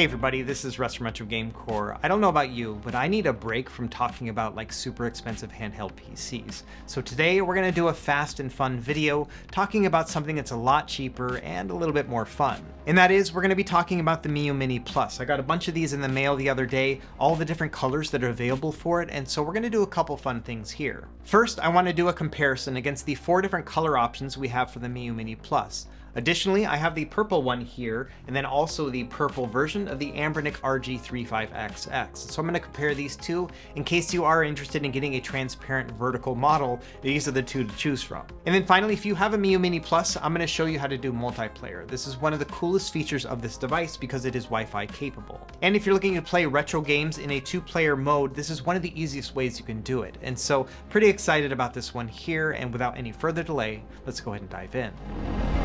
Hey everybody, this is Russ from Retro Game Corps. I don't know about you, but I need a break from talking about like super expensive handheld PCs. So today we're gonna do a fast and fun video talking about something that's a lot cheaper and a little bit more fun. And that is, we're gonna be talking about the Miyoo Mini Plus. I got a bunch of these in the mail the other day, all the different colors that are available for it, and so we're gonna do a couple fun things here. First, I wanna do a comparison against the four different color options we have for the Miyoo Mini Plus. Additionally, I have the purple one here, and then also the purple version of the Anbernic RG35XX. So I'm going to compare these two in case you are interested in getting a transparent vertical model. These are the two to choose from. And then finally, if you have a Miyoo Mini Plus, I'm going to show you how to do multiplayer. This is one of the coolest features of this device because it is Wi-Fi capable. And if you're looking to play retro games in a two-player mode, this is one of the easiest ways you can do it. And so pretty excited about this one here, and without any further delay, let's go ahead and dive in.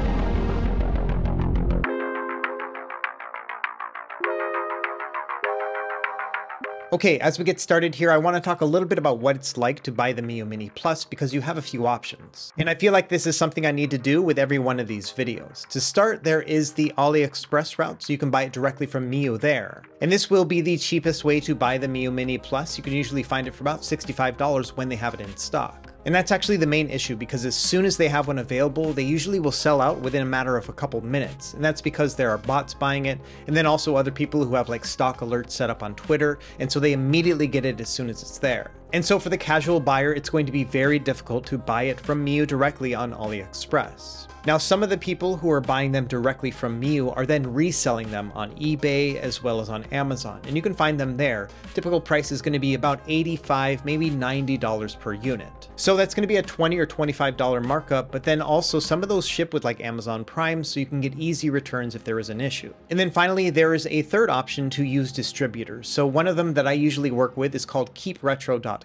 Okay, as we get started here, I want to talk a little bit about what it's like to buy the Miyoo Mini Plus because you have a few options. And I feel like this is something I need to do with every one of these videos. To start, there is the AliExpress route, so you can buy it directly from Miyoo there. And this will be the cheapest way to buy the Miyoo Mini Plus. You can usually find it for about $65 when they have it in stock. And that's actually the main issue because as soon as they have one available, they usually will sell out within a matter of a couple minutes. And that's because there are bots buying it, and then also other people who have like stock alerts set up on Twitter, and so they immediately get it as soon as it's there. And so for the casual buyer, it's going to be very difficult to buy it from Miyoo directly on AliExpress. Now, some of the people who are buying them directly from Miyoo are then reselling them on eBay as well as on Amazon, and you can find them there. Typical price is going to be about 85, maybe $90 per unit. So that's going to be a 20 or $25 markup, but then also some of those ship with like Amazon Prime, so you can get easy returns if there is an issue. And then finally, there is a third option to use distributors. So one of them that I usually work with is called keepretro.com.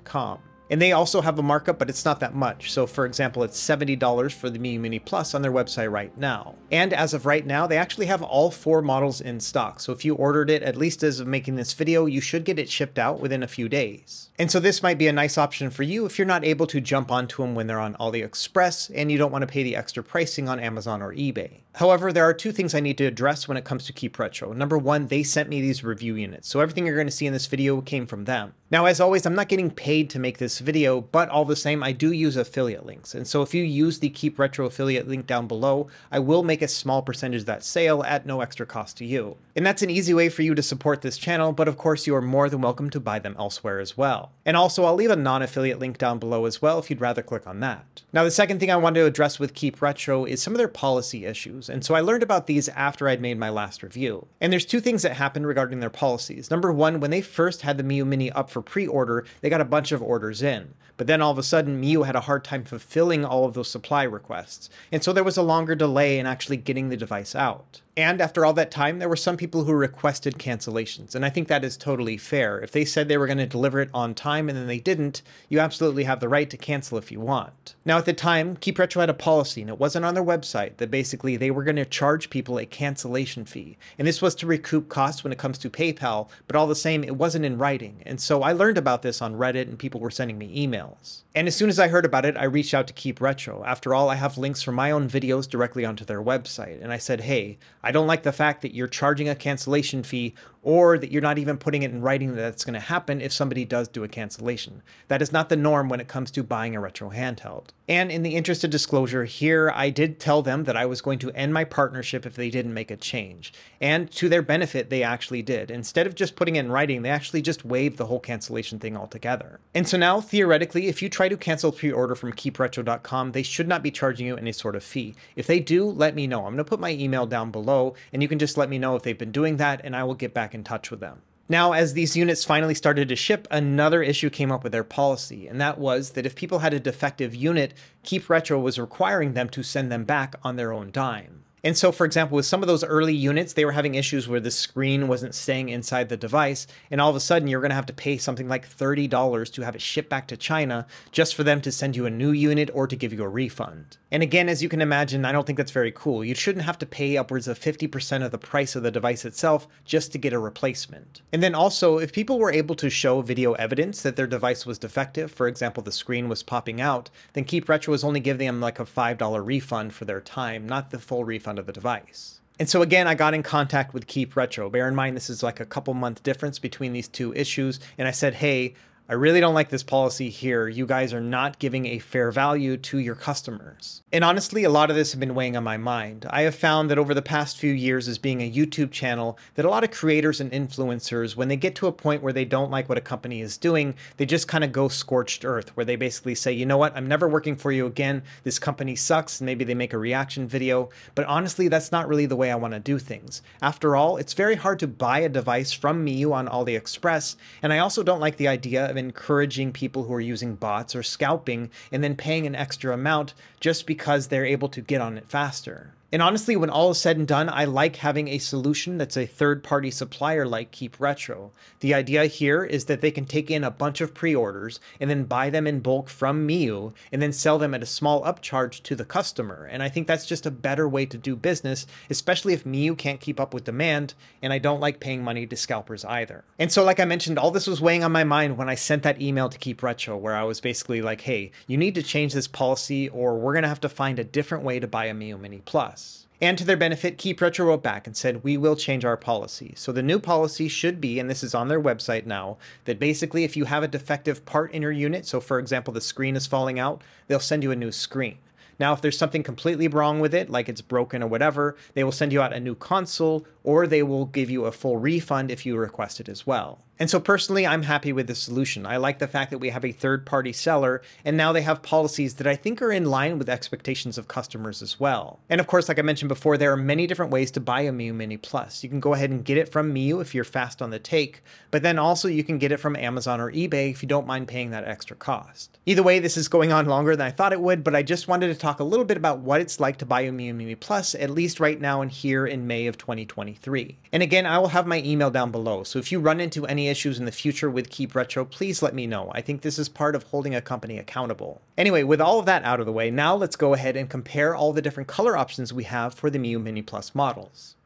And they also have a markup, but it's not that much. So for example, it's $70 for the Miyoo Mini Plus on their website right now. And as of right now, they actually have all four models in stock. So if you ordered it, at least as of making this video, you should get it shipped out within a few days. And so this might be a nice option for you if you're not able to jump onto them when they're on AliExpress and you don't want to pay the extra pricing on Amazon or eBay. However, there are two things I need to address when it comes to Keep Retro. Number one, they sent me these review units. So everything you're going to see in this video came from them. Now, as always, I'm not getting paid to make this video, but all the same, I do use affiliate links. And so if you use the Keep Retro affiliate link down below, I will make a small percentage of that sale at no extra cost to you. And that's an easy way for you to support this channel, but of course you are more than welcome to buy them elsewhere as well. And also I'll leave a non-affiliate link down below as well if you'd rather click on that. Now the second thing I wanted to address with Keep Retro is some of their policy issues, and so I learned about these after I'd made my last review. And there's two things that happened regarding their policies. Number one, when they first had the Miyoo Mini up for pre-order, they got a bunch of orders in. But then all of a sudden, Miyoo had a hard time fulfilling all of those supply requests. And so there was a longer delay in actually getting the device out. And after all that time, there were some people who requested cancellations. And I think that is totally fair. If they said they were going to deliver it on time and then they didn't, you absolutely have the right to cancel if you want. Now, at the time, Keep Retro had a policy, and it wasn't on their website, that basically they were going to charge people a cancellation fee. And this was to recoup costs when it comes to PayPal, but all the same, it wasn't in writing. And so I learned about this on Reddit, and people were sending me emails. And as soon as I heard about it, I reached out to Keep Retro. After all, I have links from my own videos directly onto their website. And I said, hey, I don't like the fact that you're charging a cancellation fee or that you're not even putting it in writing that it's going to happen if somebody does do a cancellation. That is not the norm when it comes to buying a retro handheld. And in the interest of disclosure here, I did tell them that I was going to end my partnership if they didn't make a change. And to their benefit, they actually did. Instead of just putting it in writing, they actually just waived the whole cancellation thing altogether. And so now, theoretically, if you try to cancel pre-order from keepretro.com, they should not be charging you any sort of fee. If they do, let me know. I'm going to put my email down below, and you can just let me know if they've been doing that, and I will get back back in touch with them. Now, as these units finally started to ship, another issue came up with their policy, and that was that if people had a defective unit, Keep Retro was requiring them to send them back on their own dime. And so, for example, with some of those early units, they were having issues where the screen wasn't staying inside the device. And all of a sudden, you're going to have to pay something like $30 to have it shipped back to China just for them to send you a new unit or to give you a refund. And again, as you can imagine, I don't think that's very cool. You shouldn't have to pay upwards of 50% of the price of the device itself just to get a replacement. And then also, if people were able to show video evidence that their device was defective, for example, the screen was popping out, then Keep Retro was only giving them like a $5 refund for their time, not the full refund of the device. And so again, I got in contact with Keep Retro. Bear in mind, this is like a couple month difference between these two issues. And I said, hey, I really don't like this policy here. You guys are not giving a fair value to your customers. And honestly, a lot of this has been weighing on my mind. I have found that over the past few years as being a YouTube channel, that a lot of creators and influencers, when they get to a point where they don't like what a company is doing, they just kind of go scorched earth, where they basically say, you know what, I'm never working for you again. This company sucks. Maybe they make a reaction video. But honestly, that's not really the way I want to do things. After all, it's very hard to buy a device from Miyoo on AliExpress. And I also don't like the idea of encouraging people who are using bots or scalping and then paying an extra amount just because they're able to get on it faster. And honestly, when all is said and done, I like having a solution that's a third party supplier like Keep Retro. The idea here is that they can take in a bunch of pre orders and then buy them in bulk from Miyoo and then sell them at a small upcharge to the customer. And I think that's just a better way to do business, especially if Miyoo can't keep up with demand. And I don't like paying money to scalpers either. And so, like I mentioned, all this was weighing on my mind when I sent that email to Keep Retro, where I was basically like, hey, you need to change this policy or we're going to have to find a different way to buy a Miyoo Mini Plus. And to their benefit, Keep Retro wrote back and said, We will change our policy. So the new policy should be, and this is on their website now, that basically if you have a defective part in your unit, so for example, the screen is falling out, they'll send you a new screen. Now, if there's something completely wrong with it, like it's broken or whatever, they will send you out a new console or they will give you a full refund if you request it as well. And so personally, I'm happy with the solution. I like the fact that we have a third party seller, and now they have policies that I think are in line with expectations of customers as well. And of course, like I mentioned before, there are many different ways to buy a Miyoo Mini Plus. You can go ahead and get it from Miyoo if you're fast on the take, but then also you can get it from Amazon or eBay if you don't mind paying that extra cost. Either way, this is going on longer than I thought it would, but I just wanted to talk a little bit about what it's like to buy a Miyoo Mini Plus, at least right now and here in May of 2023. And again, I will have my email down below, so if you run into any issues in the future with Keep Retro, please let me know. I think this is part of holding a company accountable. Anyway, with all of that out of the way, now let's go ahead and compare all the different color options we have for the Miyoo Mini Plus models.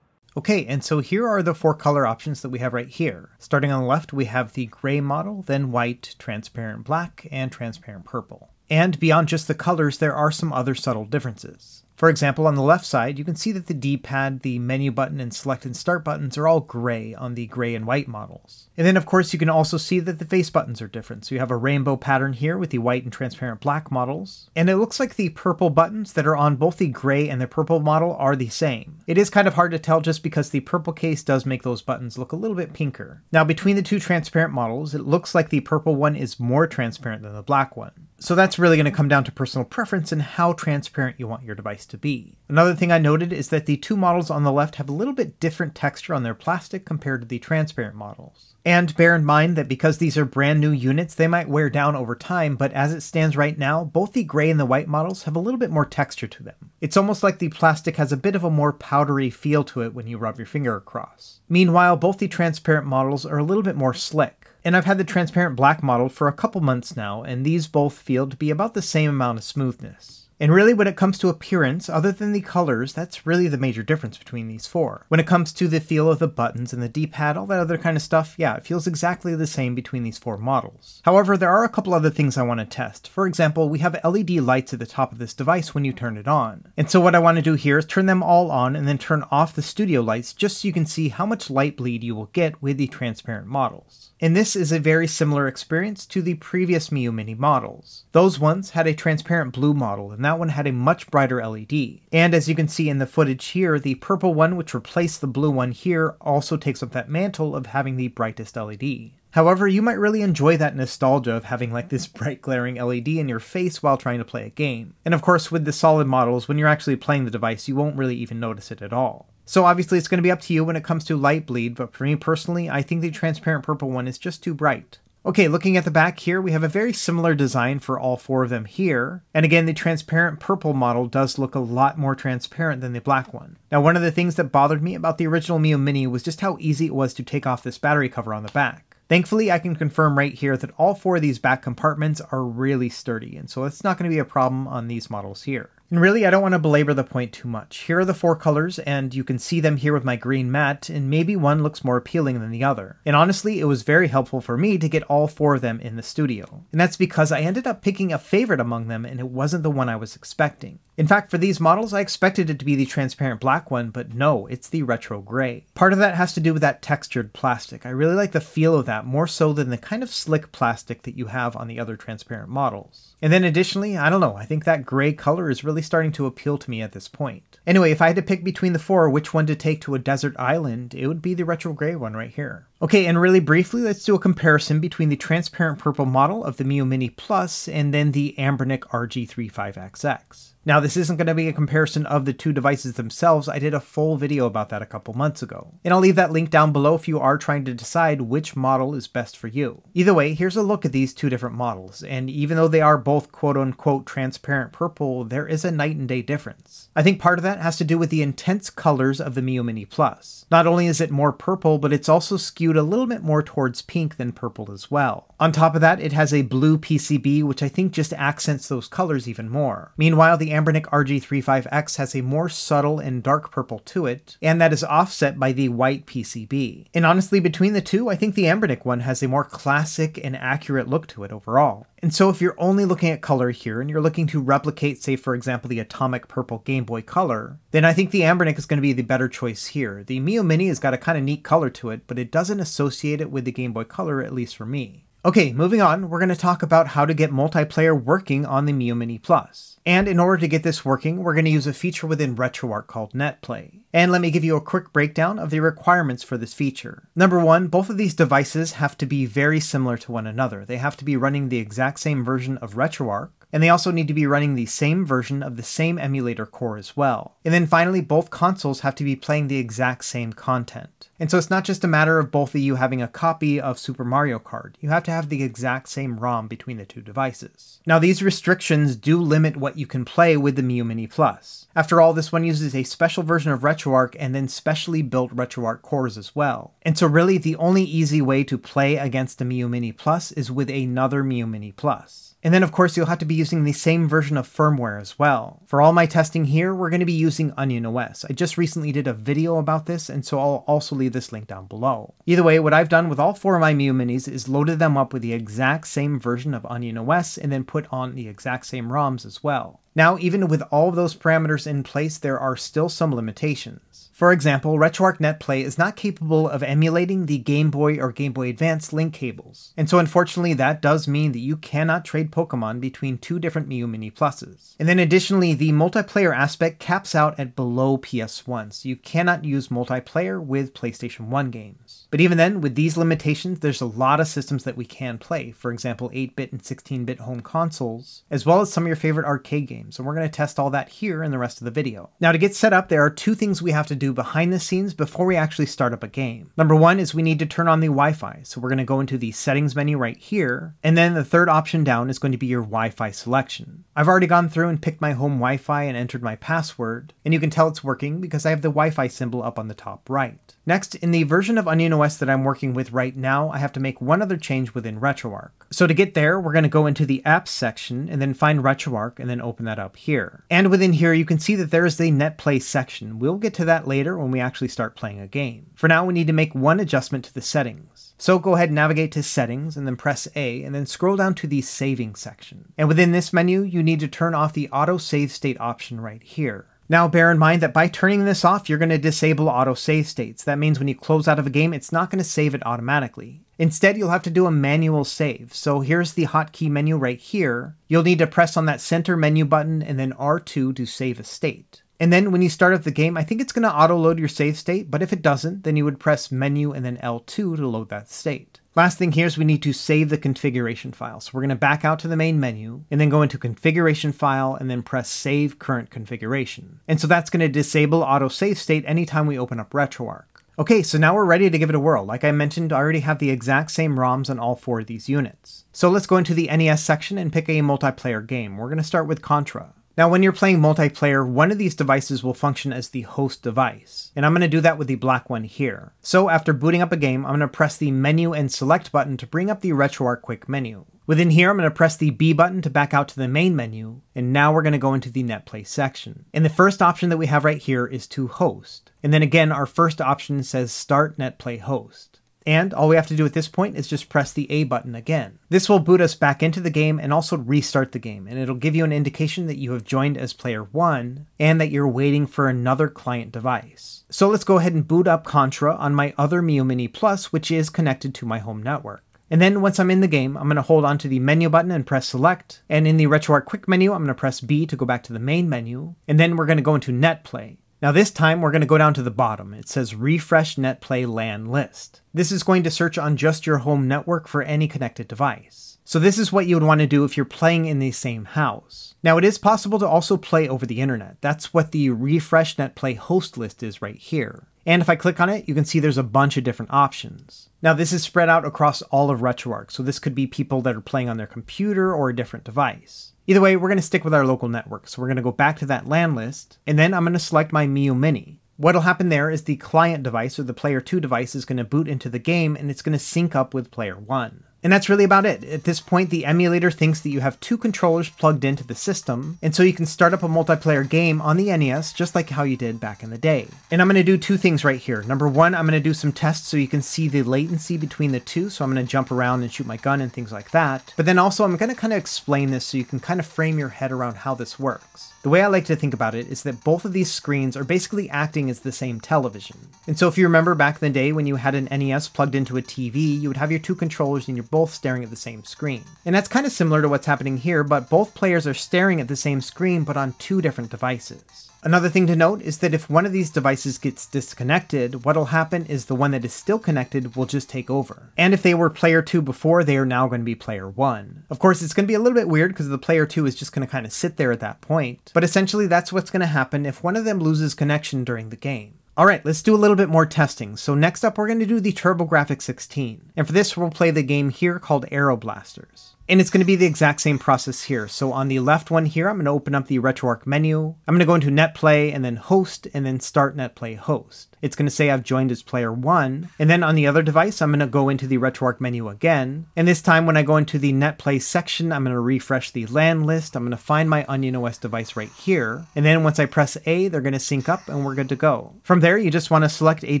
Okay, and so here are the four color options that we have right here. Starting on the left, we have the gray model, then white, transparent black, and transparent purple. And beyond just the colors, there are some other subtle differences. For example, on the left side, you can see that the D-pad, the menu button, and select and start buttons are all gray on the gray and white models. And then of course you can also see that the face buttons are different. So you have a rainbow pattern here with the white and transparent black models. And it looks like the purple buttons that are on both the gray and the purple model are the same. It is kind of hard to tell just because the purple case does make those buttons look a little bit pinker. Now between the two transparent models, it looks like the purple one is more transparent than the black one. So that's really going to come down to personal preference and how transparent you want your device to be. Another thing I noted is that the two models on the left have a little bit different texture on their plastic compared to the transparent models. And bear in mind that because these are brand new units, they might wear down over time, but as it stands right now, both the gray and the white models have a little bit more texture to them. It's almost like the plastic has a bit of a more powdery feel to it when you rub your finger across. Meanwhile, both the transparent models are a little bit more slick. And I've had the transparent black model for a couple months now, and these both feel to be about the same amount of smoothness. And really, when it comes to appearance, other than the colors, that's really the major difference between these four. When it comes to the feel of the buttons and the D-pad, all that other kind of stuff, yeah, it feels exactly the same between these four models. However, there are a couple other things I want to test. For example, we have LED lights at the top of this device when you turn it on. And so what I want to do here is turn them all on and then turn off the studio lights just so you can see how much light bleed you will get with the transparent models. And this is a very similar experience to the previous Miyoo Mini models. Those ones had a transparent blue model, and that one had a much brighter LED. And as you can see in the footage here, the purple one, which replaced the blue one here, also takes up that mantle of having the brightest LED. However, you might really enjoy that nostalgia of having like this bright glaring LED in your face while trying to play a game. And of course, with the solid models, when you're actually playing the device, you won't really even notice it at all. So obviously it's going to be up to you when it comes to light bleed, but for me personally, I think the transparent purple one is just too bright. Okay, looking at the back here, we have a very similar design for all four of them here. And again, the transparent purple model does look a lot more transparent than the black one. Now, one of the things that bothered me about the original Miyoo Mini was just how easy it was to take off this battery cover on the back. Thankfully, I can confirm right here that all four of these back compartments are really sturdy, and so it's not going to be a problem on these models here. And really, I don't want to belabor the point too much. Here are the four colors, and you can see them here with my green mat, and maybe one looks more appealing than the other. And honestly, it was very helpful for me to get all four of them in the studio. And that's because I ended up picking a favorite among them, and it wasn't the one I was expecting. In fact, for these models, I expected it to be the transparent black one, but no, it's the retro gray. Part of that has to do with that textured plastic. I really like the feel of that more so than the kind of slick plastic that you have on the other transparent models. And then additionally, I don't know, I think that gray color is really starting to appeal to me at this point. Anyway, if I had to pick between the four which one to take to a desert island, it would be the retro gray one right here. Okay, and really briefly, let's do a comparison between the transparent purple model of the Miyoo Mini Plus and then the Anbernic RG35XX. Now, this isn't going to be a comparison of the two devices themselves. I did a full video about that a couple months ago. And I'll leave that link down below if you are trying to decide which model is best for you. Either way, here's a look at these two different models. And even though they are both quote unquote transparent purple, there is a night and day difference. I think part of that has to do with the intense colors of the Miyoo Mini Plus. Not only is it more purple, but it's also skewed a little bit more towards pink than purple as well. On top of that, it has a blue PCB, which I think just accents those colors even more. Meanwhile, the Anbernic RG35XX has a more subtle and dark purple to it, and that is offset by the white PCB. And honestly, between the two, I think the Anbernic one has a more classic and accurate look to it overall. And so if you're only looking at color here and you're looking to replicate, say for example, the atomic purple Game Boy Color, then I think the Anbernic is going to be the better choice here. The Miyoo Mini has got a kind of neat color to it, but it doesn't associate it with the Game Boy Color, at least for me. Okay, moving on, we're going to talk about how to get multiplayer working on the Miyoo Mini Plus. And in order to get this working, we're going to use a feature within RetroArch called NetPlay. And let me give you a quick breakdown of the requirements for this feature. Number one, both of these devices have to be very similar to one another. They have to be running the exact same version of RetroArch, and they also need to be running the same version of the same emulator core as well. And then finally, both consoles have to be playing the exact same content. And so it's not just a matter of both of you having a copy of Super Mario Kart, you have to have the exact same ROM between the two devices. Now these restrictions do limit what you can play with the Miyoo Mini Plus. After all, this one uses a special version of RetroArch and then specially built RetroArch cores as well. And so really the only easy way to play against the Miyoo Mini Plus is with another Miyoo Mini Plus. And then of course you'll have to be using the same version of firmware as well. For all my testing here, we're going to be using Onion OS. I just recently did a video about this, and so I'll also leave this link down below. Either way, what I've done with all four of my Miyoo Minis is loaded them up with the exact same version of Onion OS and then put on the exact same ROMs as well. Now, even with all of those parameters in place, there are still some limitations. For example, RetroArch NetPlay is not capable of emulating the Game Boy or Game Boy Advance link cables, and so unfortunately that does mean that you cannot trade Pokemon between two different Miyoo Mini Pluses. And then additionally, the multiplayer aspect caps out at below PS1, so you cannot use multiplayer with PlayStation 1 games. But even then, with these limitations, there's a lot of systems that we can play, for example 8-bit and 16-bit home consoles, as well as some of your favorite arcade games, and we're going to test all that here in the rest of the video. Now to get set up, there are two things we have to do behind the scenes before we actually start up a game. Number one is we need to turn on the Wi-Fi. So we're going to go into the settings menu right here. And then the third option down is going to be your Wi-Fi selection. I've already gone through and picked my home Wi-Fi and entered my password. And you can tell it's working because I have the Wi-Fi symbol up on the top right. Next, in the version of Onion OS that I'm working with right now, I have to make one other change within RetroArch. So to get there, we're going to go into the Apps section and then find RetroArch and then open that up here. And within here, you can see that there is the NetPlay section. We'll get to that later when we actually start playing a game. For now, we need to make one adjustment to the settings. So go ahead and navigate to Settings and then press A and then scroll down to the Saving section. And within this menu, you need to turn off the Auto Save State option right here. Now, bear in mind that by turning this off, you're going to disable auto save states. That means when you close out of a game, it's not going to save it automatically. Instead, you'll have to do a manual save. So here's the hotkey menu right here. You'll need to press on that center menu button and then R2 to save a state. And then when you start up the game, I think it's going to auto load your save state, but if it doesn't, then you would press menu and then L2 to load that state. Last thing here is we need to save the configuration file. So we're going to back out to the main menu and then go into configuration file and then press save current configuration. And so that's going to disable auto save state anytime we open up RetroArch. Okay, so now we're ready to give it a whirl. Like I mentioned, I already have the exact same ROMs on all four of these units. So let's go into the NES section and pick a multiplayer game. We're going to start with Contra. Now, when you're playing multiplayer, one of these devices will function as the host device, and I'm going to do that with the black one here. So after booting up a game, I'm going to press the menu and select button to bring up the RetroArch quick menu. Within here, I'm going to press the B button to back out to the main menu, and now we're going to go into the NetPlay section. And the first option that we have right here is to host. And then again, our first option says Start NetPlay Host. And all we have to do at this point is just press the A button again. This will boot us back into the game and also restart the game, and it'll give you an indication that you have joined as player 1 and that you're waiting for another client device. So let's go ahead and boot up Contra on my other Miyoo Mini Plus, which is connected to my home network. And then once I'm in the game, I'm going to hold onto the menu button and press select. And in the RetroArch quick menu, I'm going to press B to go back to the main menu. And then we're going to go into NetPlay. Now this time we're going to go down to the bottom. It says refresh NetPlay LAN list. This is going to search on just your home network for any connected device. So this is what you would want to do if you're playing in the same house. Now it is possible to also play over the internet. That's what the refresh NetPlay host list is right here. And if I click on it, you can see there's a bunch of different options. Now this is spread out across all of RetroArch, so this could be people that are playing on their computer or a different device. Either way, we're going to stick with our local network, so we're going to go back to that LAN list, and then I'm going to select my Miyoo Mini. What'll happen there is the client device or the player 2 device is going to boot into the game and it's going to sync up with player 1. And that's really about it. At this point, the emulator thinks that you have two controllers plugged into the system, and so you can start up a multiplayer game on the NES just like how you did back in the day. And I'm going to do two things right here. Number one, I'm going to do some tests so you can see the latency between the two, so I'm going to jump around and shoot my gun and things like that. But then also, I'm going to kind of explain this so you can kind of frame your head around how this works. The way I like to think about it is that both of these screens are basically acting as the same television. And so if you remember back in the day when you had an NES plugged into a TV, you would have your two controllers and you're both staring at the same screen. And that's kind of similar to what's happening here, but both players are staring at the same screen but on two different devices. Another thing to note is that if one of these devices gets disconnected, what'll happen is the one that is still connected will just take over. And if they were player 2 before, they are now going to be player 1. Of course, it's going to be a little bit weird because the player 2 is just going to kind of sit there at that point, but essentially that's what's going to happen if one of them loses connection during the game. Alright, let's do a little bit more testing. So next up we're going to do the TurboGrafx 16. And for this we'll play the game here called Aeroblasters. And it's going to be the exact same process here. So on the left one here, I'm going to open up the RetroArch menu. I'm going to go into NetPlay and then Host and then Start NetPlay Host. It's going to say I've joined as player one. And then on the other device, I'm going to go into the RetroArch menu again. And this time when I go into the NetPlay section, I'm going to refresh the LAN list. I'm going to find my Onion OS device right here. And then once I press A, they're going to sync up and we're good to go. From there, you just want to select a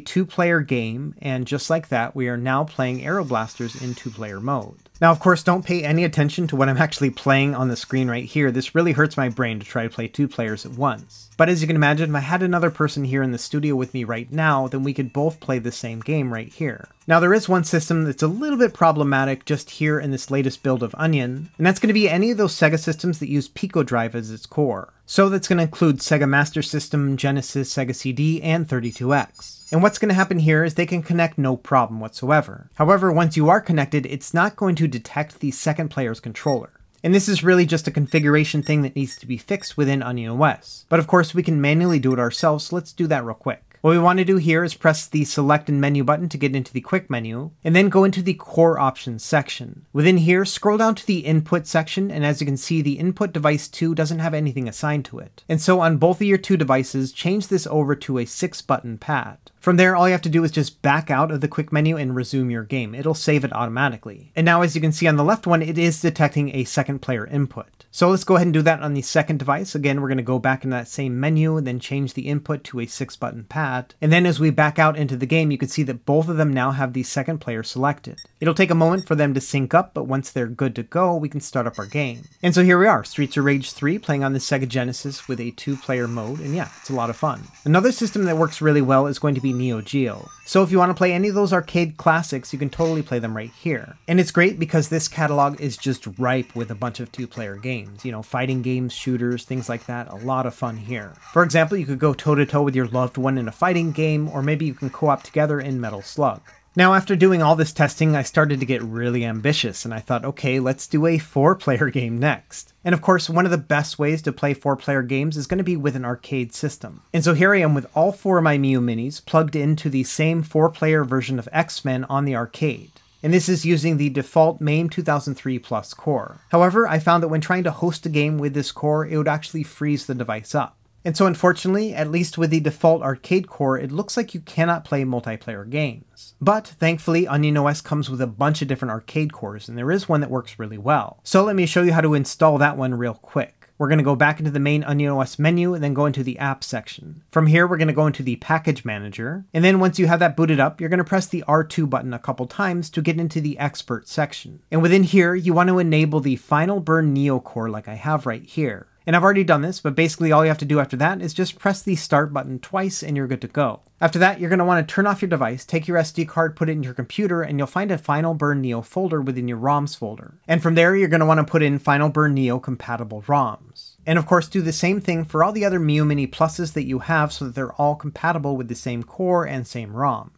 two-player game. And just like that, we are now playing Aeroblasters in two-player mode. Now, of course, don't pay any attention to what I'm actually playing on the screen right here. This really hurts my brain to try to play two players at once. But as you can imagine, if I had another person here in the studio with me right now, then we could both play the same game right here. Now, there is one system that's a little bit problematic just here in this latest build of Onion, and that's going to be any of those Sega systems that use Pico Drive as its core. So that's going to include Sega Master System, Genesis, Sega CD, and 32X. And what's going to happen here is they can connect no problem whatsoever. However, once you are connected, it's not going to detect the second player's controller. And this is really just a configuration thing that needs to be fixed within Onion OS. But of course, we can manually do it ourselves, so let's do that real quick. What we want to do here is press the select and menu button to get into the quick menu, and then go into the core options section. Within here, scroll down to the input section, and as you can see, the input device 2 doesn't have anything assigned to it. And so on both of your two devices, change this over to a 6 button pad. From there, all you have to do is just back out of the quick menu and resume your game. It'll save it automatically. And now as you can see on the left one, it is detecting a second player input. So let's go ahead and do that on the second device. Again, we're going to go back in that same menu and then change the input to a six button pad. And then as we back out into the game, you can see that both of them now have the second player selected. It'll take a moment for them to sync up, but once they're good to go, we can start up our game. And so here we are, Streets of Rage 3 playing on the Sega Genesis with a two player mode. And yeah, it's a lot of fun. Another system that works really well is going to be Neo Geo. So if you want to play any of those arcade classics, you can totally play them right here. And it's great because this catalog is just ripe with a bunch of two player games you know, fighting games, shooters, things like that. A lot of fun here. For example, you could go toe to toe with your loved one in a fighting game, or maybe you can co op together in Metal Slug. Now, after doing all this testing, I started to get really ambitious, and I thought, okay, let's do a four player game next. And of course, one of the best ways to play four player games is going to be with an arcade system. And so here I am with all four of my Miyoo Minis plugged into the same four player version of X Men on the arcade and this is using the default MAME 2003 Plus core. However, I found that when trying to host a game with this core, it would actually freeze the device up. And so unfortunately, at least with the default arcade core, it looks like you cannot play multiplayer games. But thankfully, Onion OS comes with a bunch of different arcade cores, and there is one that works really well. So let me show you how to install that one real quick. we're going to go back into the main Onion OS menu and then go into the app section. From here, we're going to go into the package manager. And then once you have that booted up, you're going to press the R2 button a couple times to get into the expert section. And within here, you want to enable the Final Burn Neo core like I have right here. And I've already done this, but basically all you have to do after that is just press the start button twice and you're good to go. After that, you're going to want to turn off your device, take your SD card, put it in your computer, and you'll find a Final Burn Neo folder within your ROMs folder. And from there, you're going to want to put in Final Burn Neo compatible ROMs. And of course, do the same thing for all the other Miyoo Mini Pluses that you have so that they're all compatible with the same core and same ROM.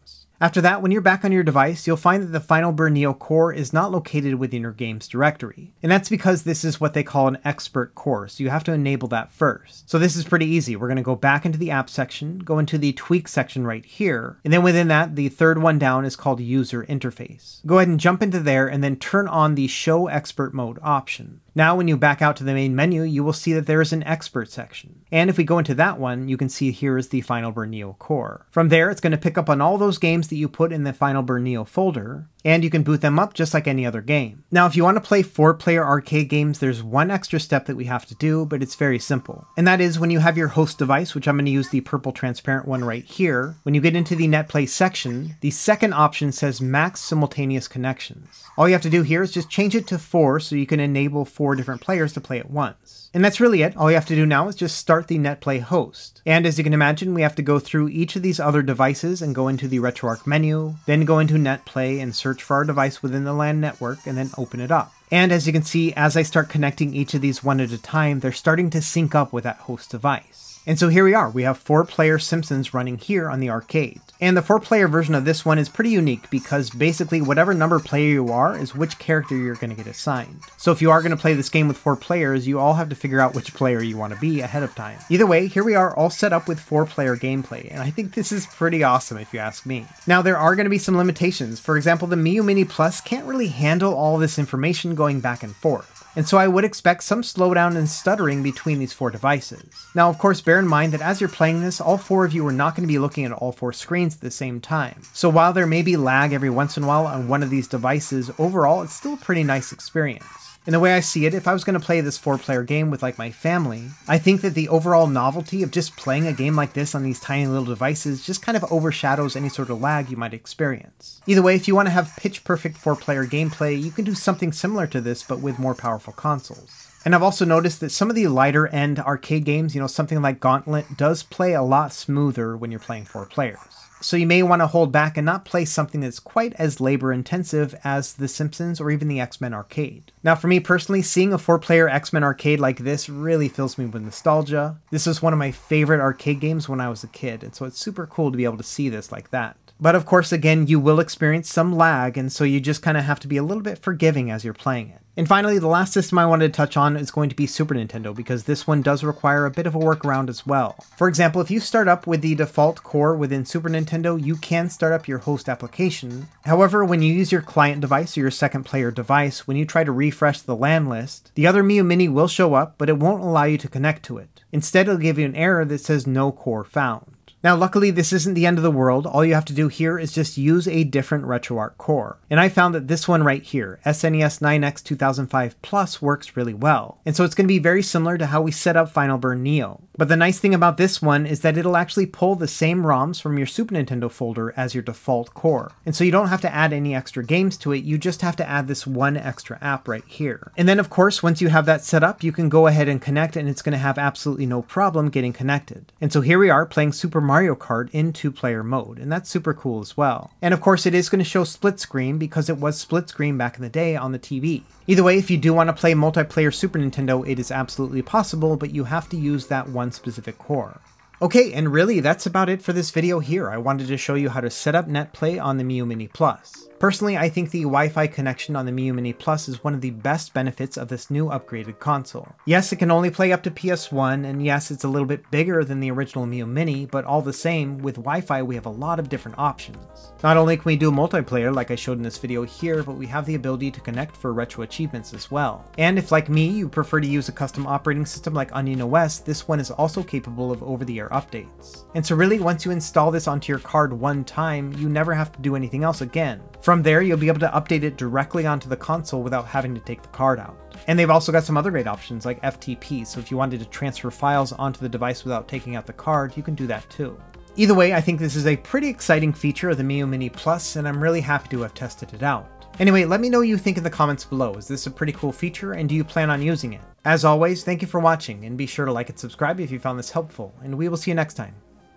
After that, when you're back on your device, you'll find that the Final Burn Neo core is not located within your game's directory. And that's because this is what they call an expert core, so you have to enable that first. So this is pretty easy. We're going to go back into the app section, go into the tweak section right here, and then within that, the third one down is called user interface. Go ahead and jump into there and then turn on the show expert mode option. Now when you back out to the main menu, you will see that there is an expert section. And if we go into that one, you can see here is the Final Burn Neo core. From there, it's going to pick up on all those games that you put in the Final Burn Neo folder, and you can boot them up just like any other game. Now, if you want to play four player arcade games, there's one extra step that we have to do, but it's very simple. And that is when you have your host device, which I'm going to use the purple transparent one right here, when you get into the NetPlay section, the second option says max simultaneous connections. All you have to do here is just change it to four so you can enable four different players to play at once. And that's really it. All you have to do now is just start the NetPlay host. And as you can imagine, we have to go through each of these other devices and go into the RetroArch menu, then go into NetPlay and search for our device within the LAN network and then open it up. And as you can see, as I start connecting each of these one at a time, they're starting to sync up with that host device. And so here we are, we have four player Simpsons running here on the arcade. And the four player version of this one is pretty unique because basically whatever number player you are is which character you're going to get assigned. So if you are going to play this game with four players, you all have to figure out which player you want to be ahead of time. Either way, here we are all set up with four player gameplay, and I think this is pretty awesome if you ask me. Now there are going to be some limitations. For example, the Miyoo Mini Plus can't really handle all this information going back and forth and so I would expect some slowdown and stuttering between these four devices. Now of course bear in mind that as you're playing this, all four of you are not going to be looking at all four screens at the same time. So while there may be lag every once in a while on one of these devices, overall it's still a pretty nice experience. In the way I see it, if I was going to play this four player game with like my family, I think that the overall novelty of just playing a game like this on these tiny little devices just kind of overshadows any sort of lag you might experience. Either way, if you want to have pitch perfect four player gameplay, you can do something similar to this but with more powerful consoles. And I've also noticed that some of the lighter end arcade games, you know, something like Gauntlet, does play a lot smoother when you're playing four players so you may want to hold back and not play something that's quite as labor intensive as The Simpsons or even the X Men arcade. Now, for me personally, seeing a four player X Men arcade like this really fills me with nostalgia. This was one of my favorite arcade games when I was a kid, and so it's super cool to be able to see this like that. But of course, again, you will experience some lag, and so you just kind of have to be a little bit forgiving as you're playing it. And finally, the last system I wanted to touch on is going to be Super Nintendo, because this one does require a bit of a workaround as well. For example, if you start up with the default core within Super Nintendo, you can start up your host application. However, when you use your client device or your second player device, when you try to refresh the LAN list, the other Miyoo Mini will show up, but it won't allow you to connect to it. Instead, it'll give you an error that says no core found. Now luckily this isn't the end of the world, all you have to do here is just use a different RetroArch core. And I found that this one right here, SNES 9X 2005 Plus works really well. And so it's going to be very similar to how we set up Final Burn Neo. But the nice thing about this one is that it'll actually pull the same ROMs from your Super Nintendo folder as your default core. And so you don't have to add any extra games to it, you just have to add this one extra app right here. And then of course, once you have that set up, you can go ahead and connect and it's going to have absolutely no problem getting connected. And so here we are playing Super Mario Mario Kart in two player mode, and that's super cool as well. And of course, it is going to show split screen because it was split screen back in the day on the TV. Either way, if you do want to play multiplayer Super Nintendo, it is absolutely possible, but you have to use that one specific core. Okay, and really that's about it for this video here. I wanted to show you how to set up NetPlay on the Miyoo Mini Plus. Personally, I think the Wi-Fi connection on the Miyoo Mini Plus is one of the best benefits of this new upgraded console. Yes, it can only play up to PS1, and yes, it's a little bit bigger than the original Miyoo Mini, but all the same, with Wi-Fi we have a lot of different options. Not only can we do multiplayer like I showed in this video here, but we have the ability to connect for retro achievements as well. And if like me, you prefer to use a custom operating system like Onion OS, this one is also capable of over-the-air updates. And so really, once you install this onto your card one time, you never have to do anything else again. From From there, you'll be able to update it directly onto the console without having to take the card out. And they've also got some other great options like FTP, so if you wanted to transfer files onto the device without taking out the card, you can do that too. Either way, I think this is a pretty exciting feature of the Miyoo Mini Plus, and I'm really happy to have tested it out. Anyway, let me know what you think in the comments below. Is this a pretty cool feature, and do you plan on using it? As always, thank you for watching, and be sure to like and subscribe if you found this helpful, and we will see you next time.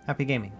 Happy gaming.